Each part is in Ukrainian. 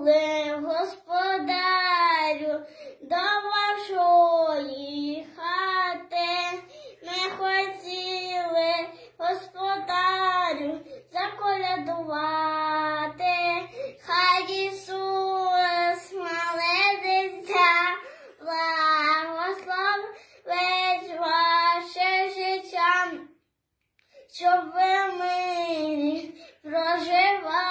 були, господарю, до вашої хати. Ми хотіли, господарю, заколядувати. Хай Ісус, мале дитя, благословить ваше життя щоб ви мирі проживали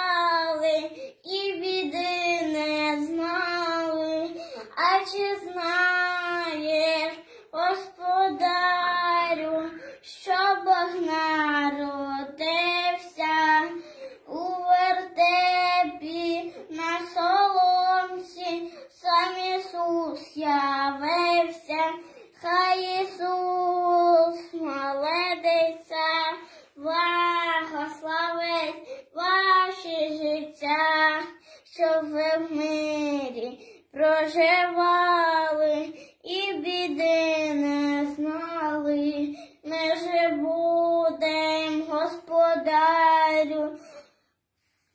чи знаєш, господарю, що Бог народився у вертепі на соломці, сам Ісус явився, хай Ісус молодиться, благословить ваші життя, щоб ви мирі проживали і біди не знали. Ми же будем, господарю,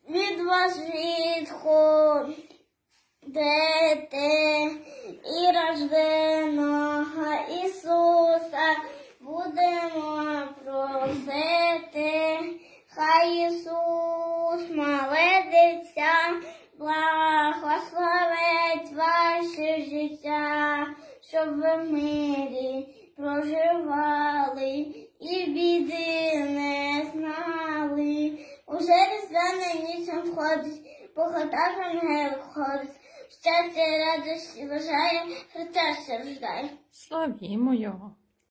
від вас відходити і рожденого Ісуса будемо просити. Хай Ісус молодиться, благословить щоб в мирі проживали і біди не знали. Уже різдвяна нічим входить, по хатах ангел ходить. Щастя, радості бажає, Христа рождає. Славімо його.